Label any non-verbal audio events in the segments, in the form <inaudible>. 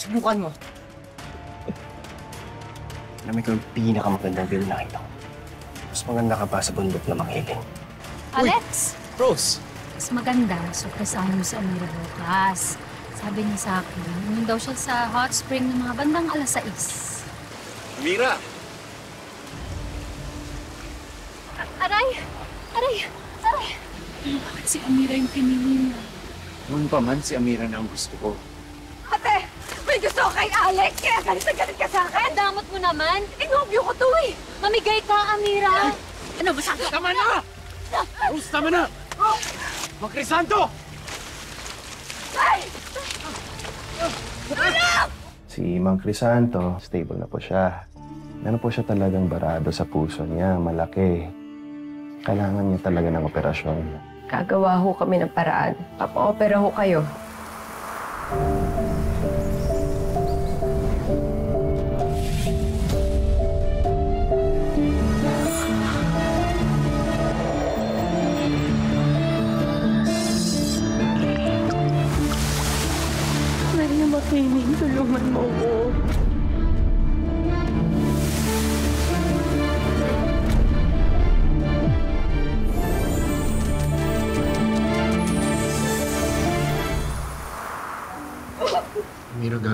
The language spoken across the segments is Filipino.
Subukan mo. Alam mo ikaw yung pinakamagandang view na nakita ko. Mas maganda ka pa sa bundok na makiling. Alex! Rose! Mas maganda, surpresahan mo si Amira bukas. Sabi niya sa akin, uminom daw siya sa hot spring ng mga bandang alas 6. Mira! Aray! Aray! Aray! Bakit si Amira yung pinili mo? Noon pa man, si Amira na ang gusto ko. Ate, may gusto ko kay Alex, kaya galit na galit ka sa akin. Damot mo naman! Inobyo ko to eh. Mamigay ka, Amira! Ano, masyado? Tama na! Rose, tama na! Mga Crisanto! Si Mang Crisanto, stable na po siya. Meron po siya talagang barado sa puso niya, malaki. Kailangan niya talaga ng operasyon. Gagawa ho kami ng paraan. Papa-opera ho kayo.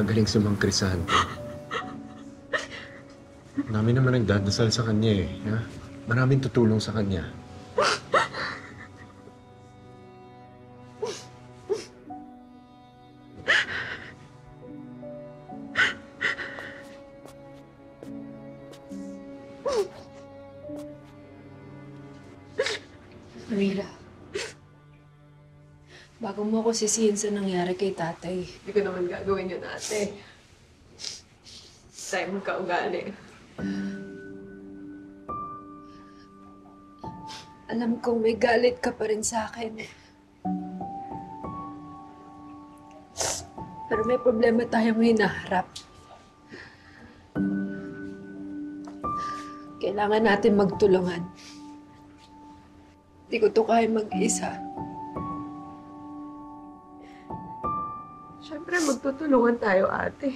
Mira gagaling si Mang Crisanto. Namin naman nagdadasal sa kanya eh. Ha? Maraming tutulong sa kanya. Bago mo ako sisihin sa nangyari kay tatay, hindi ko naman gagawin yun, ate. Tayo magkaugali. Alam kong may galit ka pa rin sa akin. Pero may problema tayong hinaharap. Kailangan natin magtulungan. Hindi ko to kaya mag-isa. Siyempre, magtutulungan tayo, ate.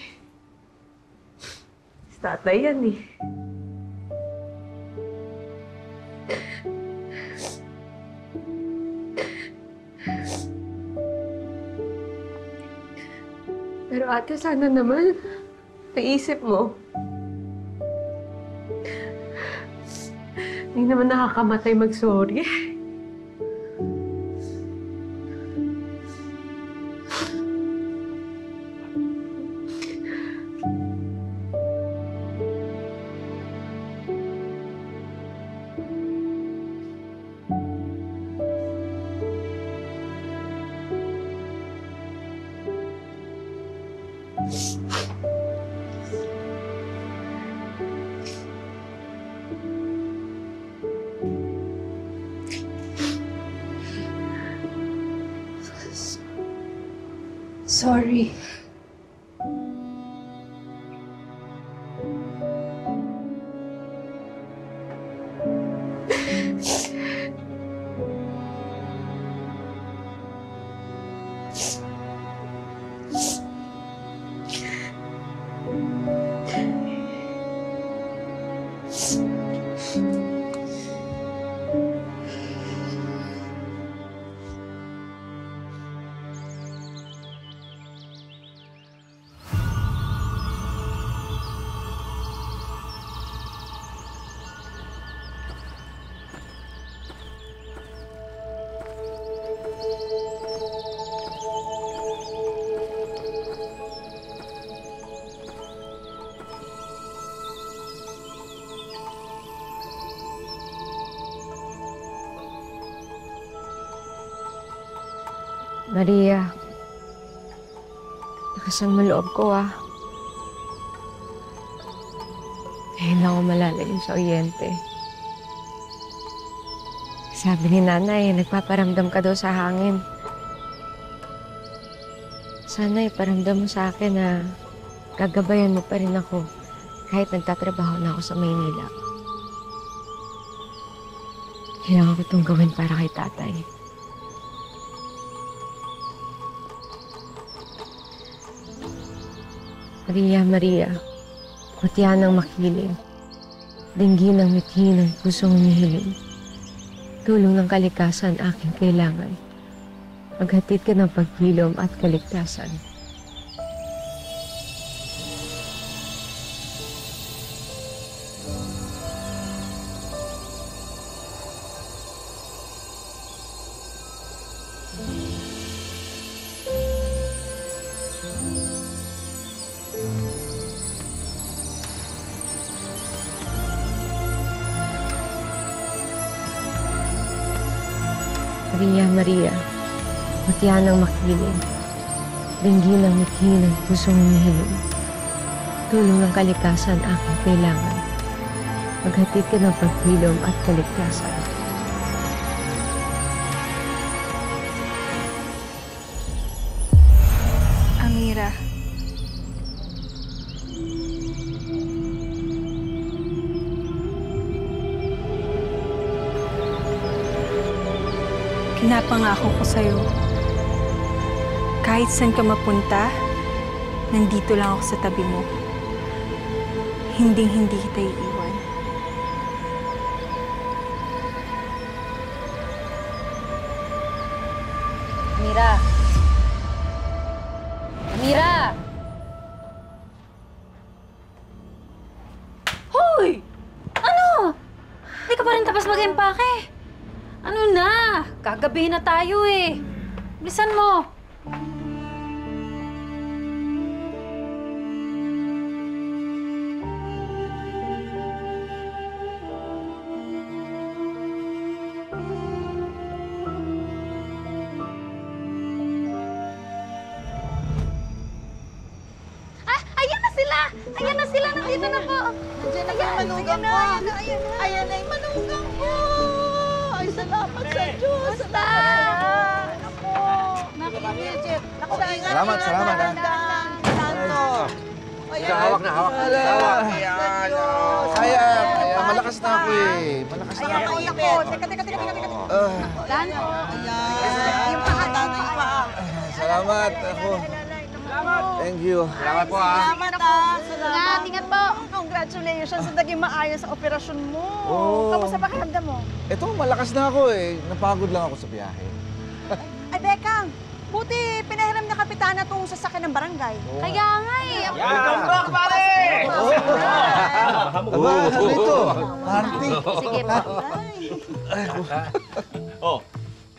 Si tatay yan eh. Pero ate, sana naman naisip mo. Hindi naman nakakamatay mag-sorry. Sorry. Maria, nakasan mo loob ko ah. Ngayon ako malalayo sa oyente. Sabi ni nanay, nagpaparamdam ka daw sa hangin. Sana iparamdam mo sa akin na gagabayan mo pa rin ako kahit nagtatrabaho na ako sa Maynila. Kailangan ko itong gawin para kay tatay. Maria, Maria, mutya ng makiling, dinggi ng mithi ng pusong humihiling. Tulong ng kalikasan aking kailangan. Maghatid ka ng paghilom at kaligtasan. Maria, Maria, mutya ng makiling, dinggi ng mithi ng pusong humihiling. Tulong ng kalikasan aking kailangan. Maghatid ka ng paghilom at kaligtasan. Pinapangako ko sa'yo, kahit saan ka mapunta, nandito lang ako sa tabi mo. Hinding-hindi kita iiwan. Amira! Amira! Hoy! Ano? Hindi ka pa rin tapos mag-empake. Ano na? Gagabi na tayo eh. Bilisan mo. Ayan. hawak na, hawak na. Hawak. Ayan, Sa. Kaya, malakas na ako eh. Malakas na Ayan, ako. ayan ko. Teka, teka, teka, teka, teka. Ah, Dan. Ayan. Yung paa, tatay pa. salamat ako. Thank you. Salamat po ah. Salamat ah. Salamat. Ingat po. Congratulations sa naging maayos ang operasyon mo. Oo. Kamusta pakiramdam mo? Ito, malakas na ako eh. Napagod lang ako sa biyahe. Ay, Bekang, buti na kapitana itong sasakyan ng barangay. Kaya nga eh. Welcome back, pare! Aba, ano ito? Party. Sige po. Oh,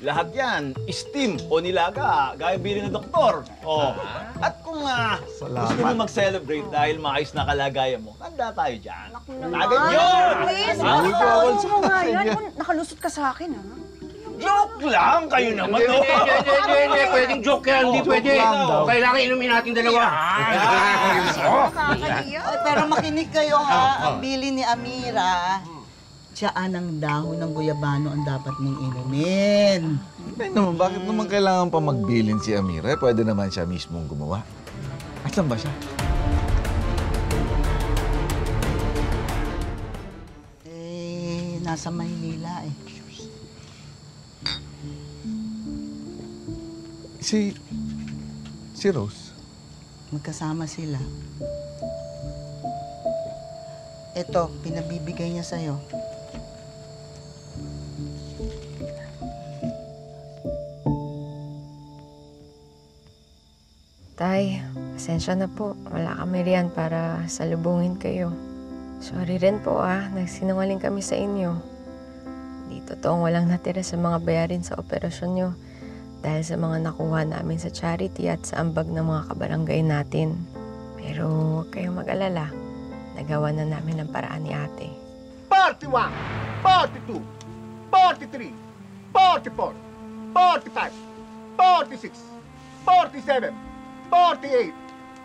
lahat yan, steam o nilaga, gaya bilin ng doktor. Oh. At kung ah, gusto mo mag-celebrate dahil maayos na kalagayan mo, handa tayo dyan. Agad yun! Please, Ah, yan? Kung Nakalusot ka sa akin, ha? Joke lang! Kayo naman, oh! Hindi, hindi, hindi, hindi. Pwedeng joke yan. Hindi pwede. lang daw. Kailangan inumin natin dalawa. Pero makinig kayo ha. Ang bili ni Amira, tsaan ang dahon ng guyabano ang dapat mong inumin. Hindi naman, bakit naman kailangan pa magbilin si Amira? Eh, Pwede naman siya mismong gumawa. Asan ba siya? Eh, nasa Maynila eh. Si... Si Rose? Magkasama sila. Ito, pinabibigay niya sa'yo. Tay, pasensya na po. Wala kami riyan para salubungin kayo. Sorry rin po ah, nagsinungaling kami sa inyo. Di totoong walang natira sa mga bayarin sa operasyon nyo dahil sa mga nakuha namin sa charity at sa ambag ng mga kabarangay natin. Pero huwag kayong mag-alala. Nagawa na namin ang paraan ni ate. 41, 42, 43, 44, 45, 46, 47, 48,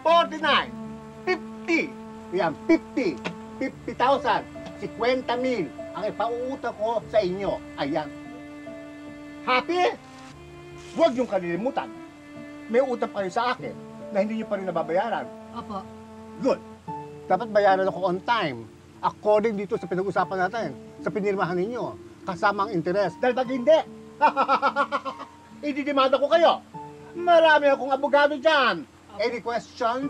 49, 50. Yan, 50. 50,000. 50 mil. Ang ipauutang ko sa inyo. Ayan. Happy? Huwag niyong kalilimutan. May utang rin sa akin na hindi niyo pa rin nababayaran. Opo. Good. Dapat bayaran ako on time. According dito sa pinag-usapan natin, sa pinirmahan ninyo, kasama ang interest. Dahil pag hindi, <laughs> ididimanda ko kayo. Marami akong abogado dyan. Any question?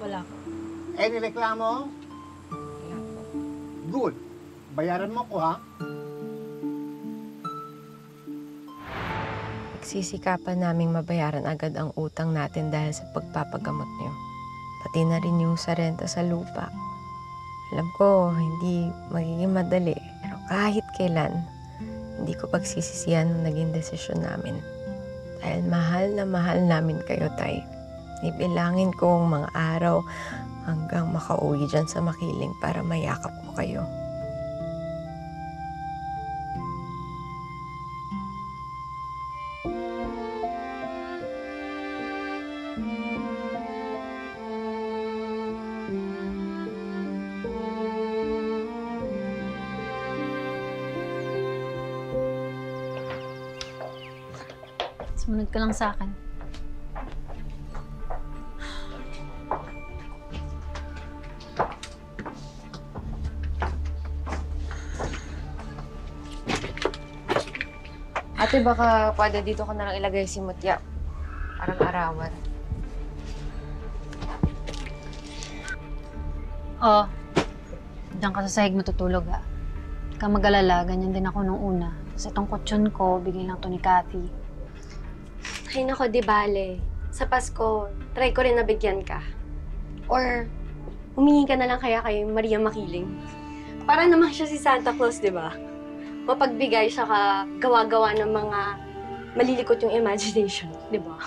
Wala po. Any reklamo? Good. Bayaran mo ko ha. Nagsisikapan naming mabayaran agad ang utang natin dahil sa pagpapagamot niyo. Pati na rin yung sa renta sa lupa. Alam ko, hindi magiging madali. Pero kahit kailan, hindi ko pagsisisihan ang naging desisyon namin. Dahil mahal na mahal namin kayo, Tay. Ibilangin ko ang mga araw hanggang makauwi dyan sa makiling para mayakap ko kayo. Lang sa akin. Ate, baka pwede dito ka na lang ilagay si Mutya. Parang arawan. Oh, diyan ka sa sahig matutulog ha. Huwag ka mag-alala, ganyan din ako nung una. Tapos itong kutsyon ko, bigay lang to ni Kathy. Ay nako, di bale. Sa Pasko, try ko rin nabigyan ka. Or, humingi ka na lang kaya kay Maria Makiling. Para naman siya si Santa Claus, di ba? Mapagbigay siya ka gawa-gawa ng mga malilikot yung imagination, di ba?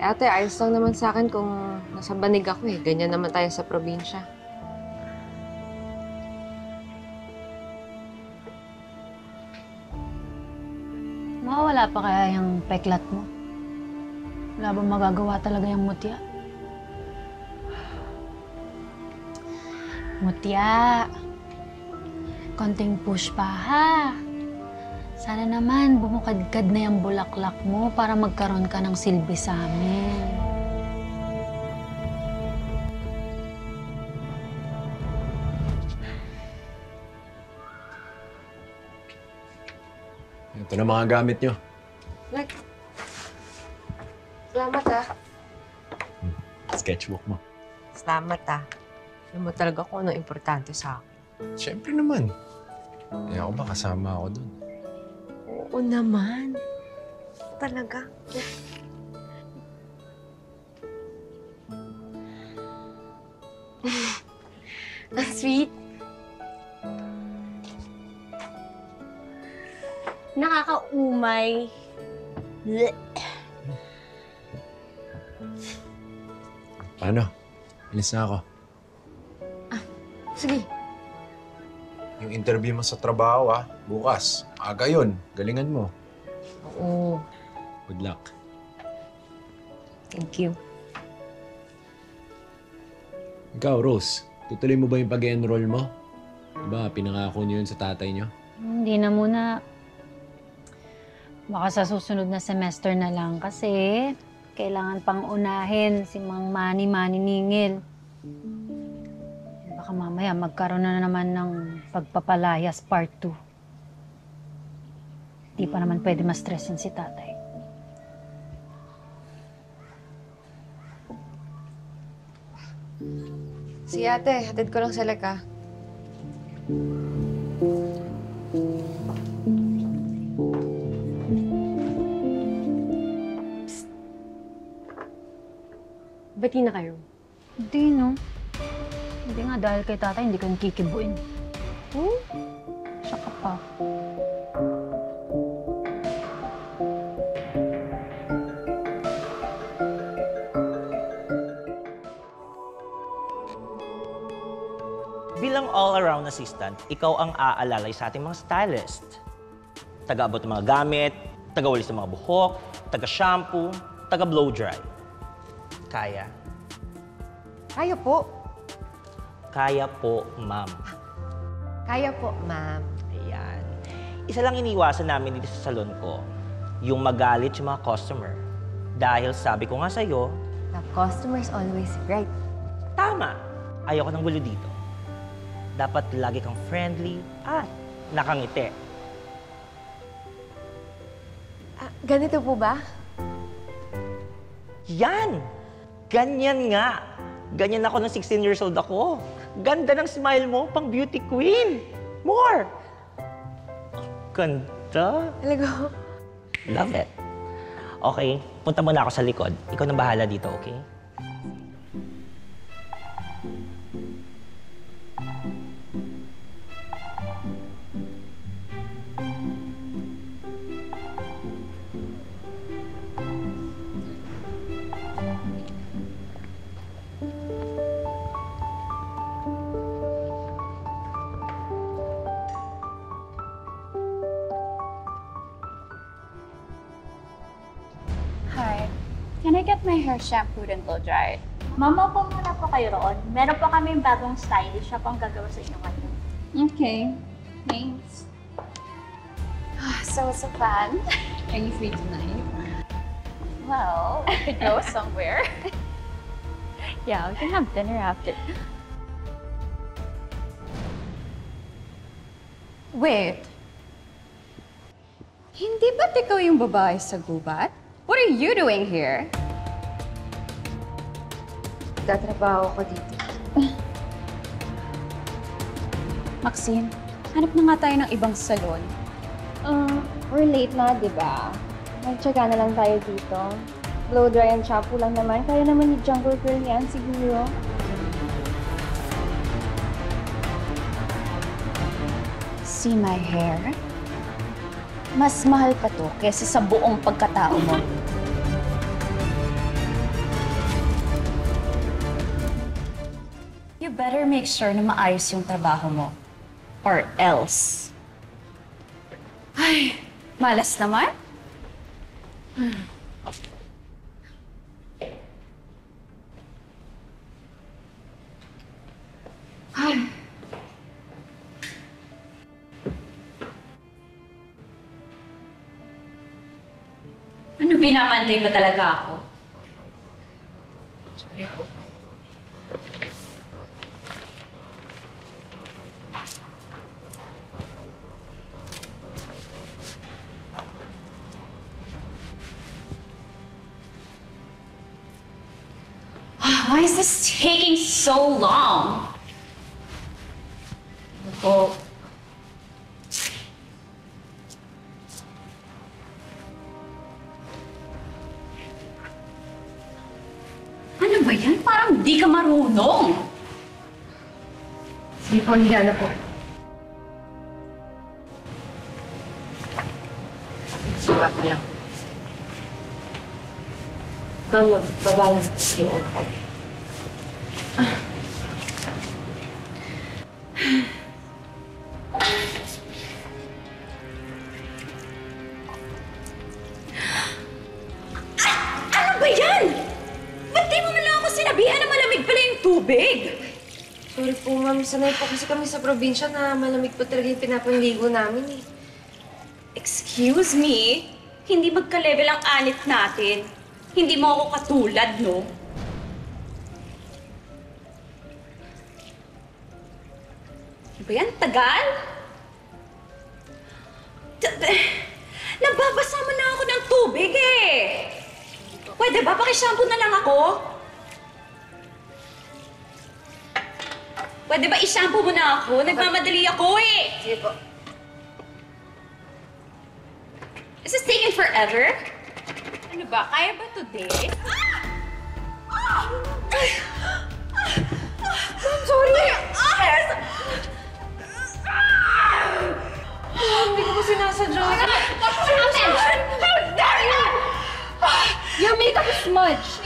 Ate, ayos lang naman sa akin kung nasa banig ako eh. Ganyan naman tayo sa probinsya. Mawawala pa kaya yung peklat mo? Wala bang magagawa talaga yung mutya? Mutya! Konting push pa ha! Sana naman bumukadkad na yung bulaklak mo para magkaroon ka ng silbi sa amin. Ito na mga gamit nyo. Like, salamat ah. Sketchbook mo. Salamat ah. Alam mo talaga kung ano importante sa akin. Siyempre naman. Eh ako ba kasama ako dun? Oo naman. Talaga. Ang <laughs> sweet. Nakakaumay. Blech. Paano? Alis na ako. Sige. Yung interview mo sa trabaho ah, bukas. Aga yun. Galingan mo. Oo. Good luck. Thank you. Ikaw, Rose, tutuloy mo ba yung pag-enroll mo? Diba, pinangako niyo yun sa tatay niyo? Hindi na muna. Baka sa susunod na semester na lang kasi kailangan pang unahin si Mang Mani Mani Ningil. Baka mamaya magkaroon na naman ng pagpapalayas part 2. Di pa naman pwede ma-stressin si tatay. Sige ate, hatid ko lang sa laka. Bati na kayo. Hindi, no? Hindi nga, dahil kay tatay, hindi ka kikibuin. Hmm? Siya ka pa. Bilang all-around assistant, ikaw ang aalalay sa ating mga stylist. Taga-abot ng mga gamit, taga-walis ng mga buhok, taga-shampoo, taga-blow dry. Kaya? Kaya po. Kaya po, ma'am. Kaya po, ma'am. Ayan. Isa lang iniwasan namin dito sa salon ko, yung magalit yung mga customer. Dahil sabi ko nga sa'yo, The customer's always right. tama, ayoko ng gulo dito. Dapat lagi kang friendly at nakangiti. Ah, ganito po ba? Yan! Ganyan nga. Ganyan ako ng 16 years old ako. Ganda ng smile mo, pang beauty queen. More. Ganda. Talaga? Love it. Okay, punta muna ako sa likod. Ikaw na bahala dito, okay? Hair shampooed and blow dried? Mama po muna po kayo roon. Meron po kami bagong stylish siya pang gagawa sa inyo ngayon. Okay. Thanks. So what's the plan? Are you free tonight? Well, we could go <laughs> somewhere. yeah, we can have dinner after. Wait. Hindi ba't ikaw yung babae sa gubat? What are you doing here? Tatrabaho ko dito. <sighs> Maxine, hanap na nga tayo ng ibang salon. Uh, we're late na, di ba? Magtsaga na lang tayo dito. Blow dry and shampoo lang naman. Kaya naman ni Jungle Girl yan, siguro. See my hair? Mas mahal pa to kesa sa buong pagkatao mo. Make sure na maayos yung trabaho mo. Or else. Ay, malas naman. Ay. Ano binamantay mo talaga ako? Sorry po. Why is this taking so long? Oh. Ano ba yan? Parang di ka marunong. Sige po, hindi na po. Sukat lang. Mama, baba lang. Sige. Sanay po kasi kami sa probinsya na malamig po talaga yung pinapanligo namin eh. Excuse me? Hindi magka-level ang anit natin. Hindi mo ako katulad, no? Ano ba yan? Tagal? T- t- Nababasa mo na ako ng tubig eh! Pwede ba? Pakishampoo na lang ako? Pwede ba ishampoo mo na ako? Nagmamadali ako eh! Sige po. Is this taking forever? Ano ba? Kaya ba today? I'm sorry! Ayos! Hindi ko sinasadya. Attention! How dare you! Your makeup is smudged!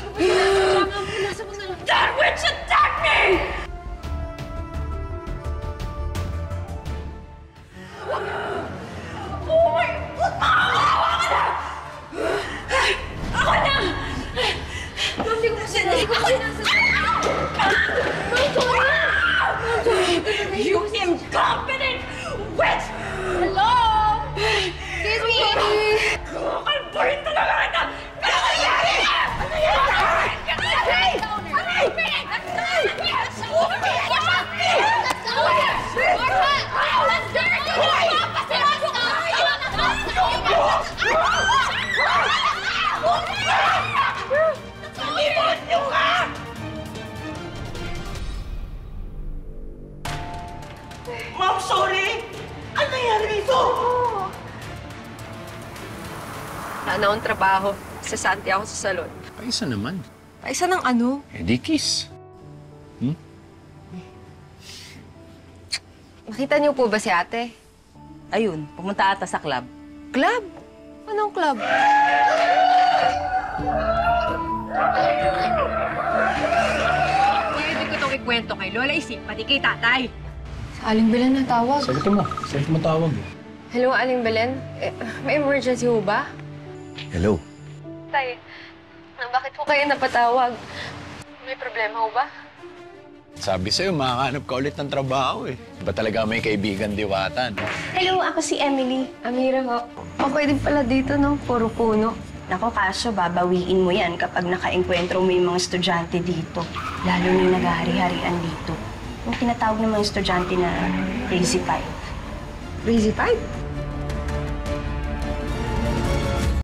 That witch attacked me! Akong trabaho. Sasanti ako sa salon. Paisa naman. Paisa ng ano? Eh di kiss. Makita niyo po ba si ate? Ayun, pumunta ata sa club. Club? Anong club? Pwede ko itong ikwento kay Lola Isip, pati kay tatay. Aling Belen na tawag. Sagutin mo. Sagutin mo tawag. Hello, Aling Belen. Eh, may emergency ho ba? Hello. Tay, bakit po kayo napatawag? May problema ho ba? Sabi sa'yo, makahanap ka ulit ng trabaho eh. Ba talaga may kaibigan diwata, no? Hello, ako si Emily. Amira ho. Okay din pala dito, no? Puro puno. Nako, kaso babawiin mo yan kapag nakaengkwentro mo yung mga estudyante dito. Lalo na yung naghahari-harian dito. Yung tinatawag ng mga estudyante na Crazy Five. Crazy Five?